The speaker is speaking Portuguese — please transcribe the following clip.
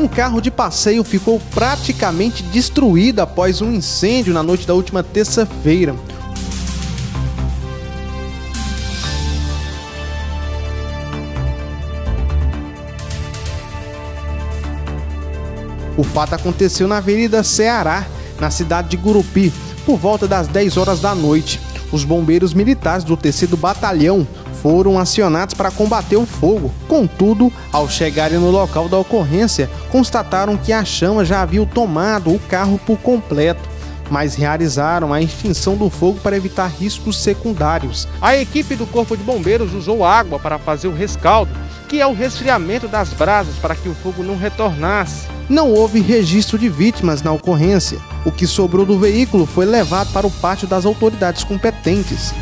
Um carro de passeio ficou praticamente destruído após um incêndio na noite da última terça-feira. O fato aconteceu na Avenida Ceará, na cidade de Gurupi, por volta das 10 horas da noite. Os bombeiros militares do terceiro batalhão foram acionados para combater o fogo. Contudo, ao chegarem no local da ocorrência, constataram que a chama já havia tomado o carro por completo mas realizaram a extinção do fogo para evitar riscos secundários. A equipe do Corpo de Bombeiros usou água para fazer o rescaldo, que é o resfriamento das brasas para que o fogo não retornasse. Não houve registro de vítimas na ocorrência. O que sobrou do veículo foi levado para o pátio das autoridades competentes.